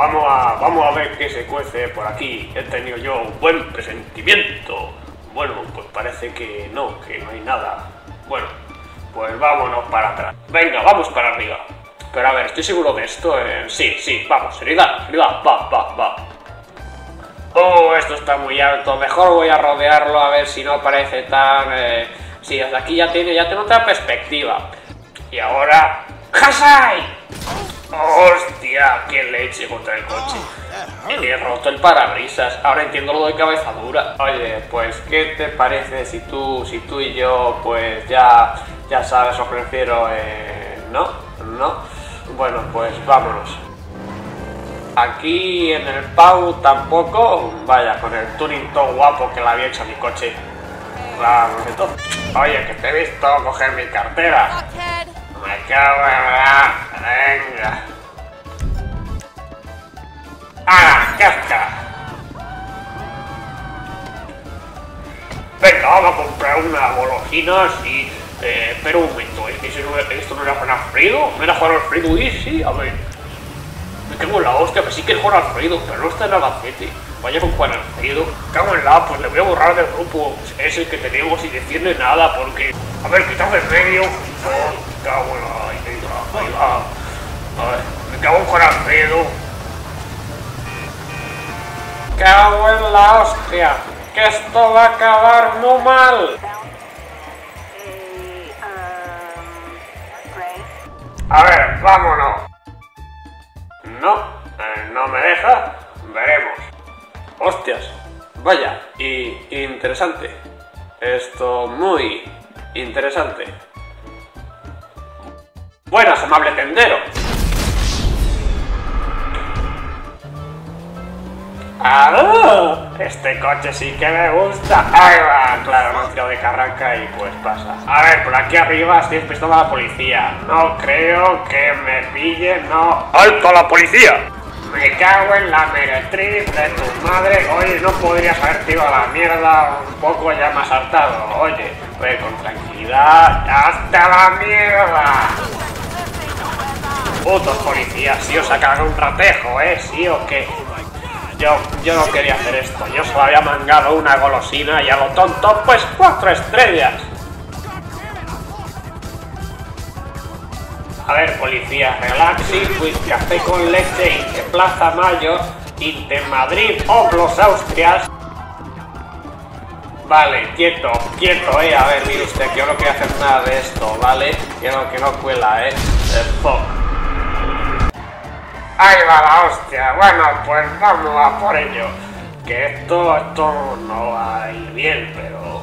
Vamos a, vamos a ver qué se cuece por aquí. He tenido yo un buen presentimiento. Bueno, pues parece que no, que no hay nada. Bueno, pues vámonos para atrás. Venga, vamos para arriba. Pero a ver, estoy seguro de esto. eh, Sí, sí, vamos, seriedad, seriedad, va, va, va. Oh, esto está muy alto. Mejor voy a rodearlo a ver si no parece tan. Eh... Sí, hasta aquí ya tiene, ya tiene otra perspectiva. Y ahora. ¡Hasai! ¡Hostia! ¡Qué leche contra el coche! He roto el parabrisas. Ahora entiendo lo de cabeza dura. Oye, pues, ¿qué te parece si tú, si tú y yo, pues ya, ya sabes, os prefiero, eh, ¿no? ¿No? Bueno, pues vámonos. Aquí en el Pau tampoco. Vaya, con el tuning todo guapo que le había hecho a mi coche. Vamos, entonces. Oye, que te he visto coger mi cartera. Me cago en la... Venga. ¡Ah, casca! Venga, vamos a comprar unas golosinas y... Eh, espera un momento, ¿eh? ¿Ese no- ¿esto no era Juan Alfredo? ¿No era Juan Alfredo Easy? A ver... Me cago en la hostia, que sí que es Juan Alfredo, pero no está en Albacete. Vaya con Juan Alfredo. Cago en la, pues le voy a borrar del grupo ese que tenemos sin decirle nada, porque... A ver, quitadme en medio. Cago en la... Ahí va, ahí va. A ver, me cago en Juan Alfredo. Cago en la hostia. Que esto va a acabar muy mal. A ver, vámonos. No, eh, no me deja. Veremos. Hostias. Vaya, y interesante. Esto muy interesante. Buenas, amable tendero. ¡Ah! Este coche sí que me gusta. Ahí va, claro, no tiro de carranca y pues pasa. A ver, por aquí arriba estoy despistando a la policía. No creo que me pille, no. ¡Alto a la policía! Me cago en la meretriz de tu madre. Oye, no podrías haberte ido a la mierda un poco ya más hartado. Oye, pues con tranquilidad. ¡Hasta la mierda! Putos policías, si os sacan un ratejo, ¿eh? ¿Sí o qué? Yo, yo no quería hacer esto, yo solo había mangado una golosina y a lo tonto, pues cuatro estrellas. A ver, policía, relaxi, pues café con leche, Inte Plaza Mayo, Inte Madrid, Oblos Austrias. Vale, quieto, quieto, eh. A ver, mire usted, que yo no quiero hacer nada de esto, ¿vale? Que no, que no cuela, eh. eh. Ahí va la hostia. Bueno, pues vamos a por ello. Que esto, esto no va a ir bien, pero...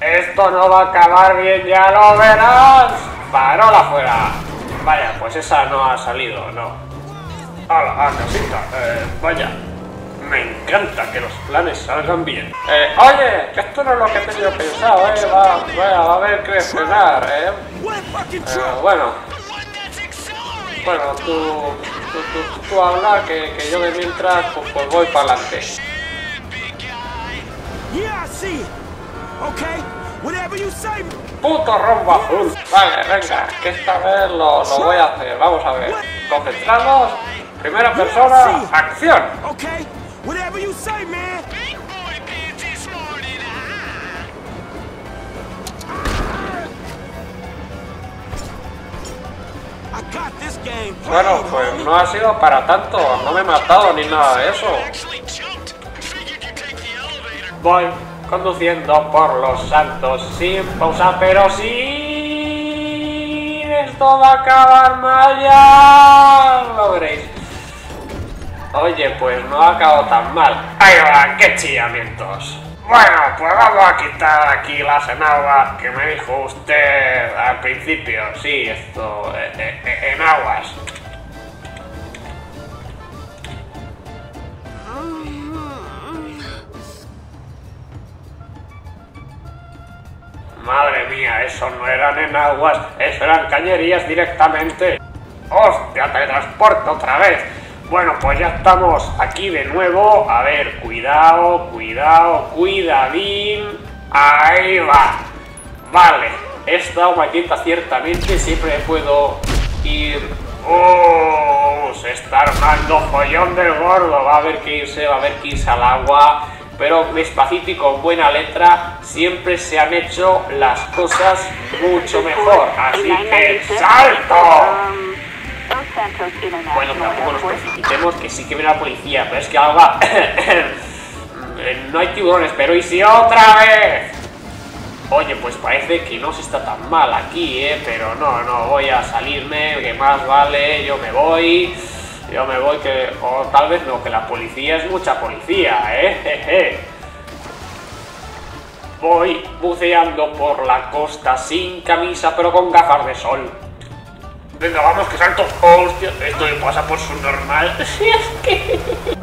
Esto no va a acabar bien, ya lo verás. Parola afuera. Vaya, pues esa no ha salido, no. Hola, a casita. Eh, vaya. Me encanta que los planes salgan bien. Eh, oye, que esto no es lo que tenido pensado, eh. Va, vaya, va a haber que frenar, eh. Eh, bueno. Bueno, tú, tú, tú, tú habla que, que yo de mientras pues, pues voy para adelante. Puto rombo azul. Vale, venga, que esta vez lo, lo voy a hacer. Vamos a ver. Concentrados. Primera persona, acción. Bueno, pues no ha sido para tanto. No me he matado ni nada de eso. Voy conduciendo por los santos sin pausa, pero sí. Esto va a acabar mal ya. Lo veréis. Oye, pues no ha acabado tan mal. Ahí va, qué chillamientos. Bueno, pues vamos a quitar aquí las enaguas que me dijo usted al principio. Sí, esto, eh, eh, eso no eran enaguas, eso eran cañerías directamente. ¡Hostia, teletransporte otra vez! Bueno, pues ya estamos aquí de nuevo. A ver, cuidado, cuidado, cuidadín. Ahí va. Vale, esta dado ciertamente siempre puedo ir... ¡Oh! Se está armando follón del gordo. Va a haber que irse, va a haber que irse al agua. Pero despacito y con buena letra, siempre se han hecho las cosas mucho mejor. Así que ¡salto! Bueno, tampoco nos precipitemos, que sí que viene la policía, pero es que Alba... no hay tiburones, pero ¿y si otra vez? Oye, pues parece que no se está tan mal aquí, ¿eh? Pero no, no, voy a salirme, que más vale, yo me voy... Yo me voy que... O tal vez no, que la policía es mucha policía, ¿eh? Jeje. Voy buceando por la costa sin camisa, pero con gafas de sol. Venga, vamos, que salto. Hostia, esto me pasa por su normal. Si es que...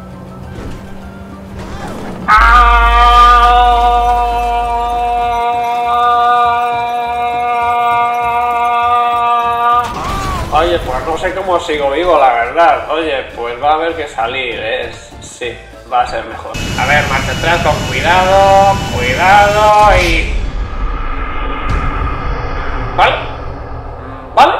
sé cómo sigo vivo, la verdad. Oye, pues va a haber que salir, ¿eh? Sí, va a ser mejor. A ver, marcha atrás con cuidado, cuidado y... ¿Vale? ¿Vale?